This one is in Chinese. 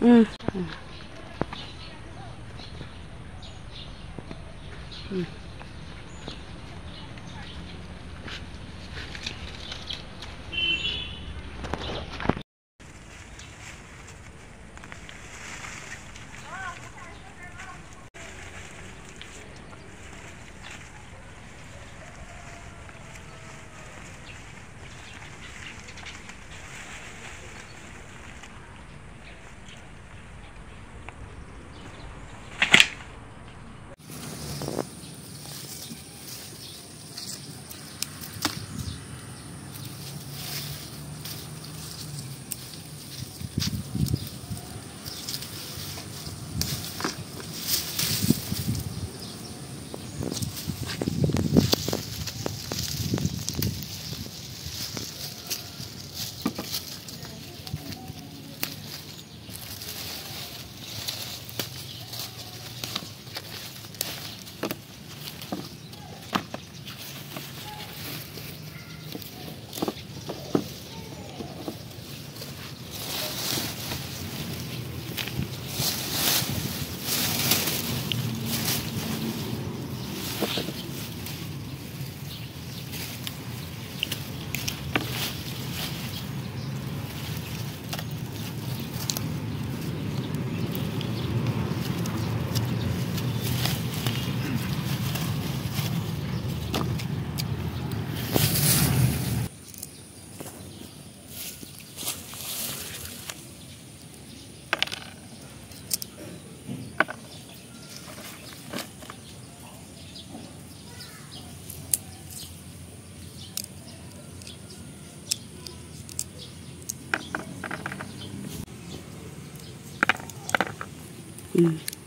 嗯。嗯嗯 happen. Mm.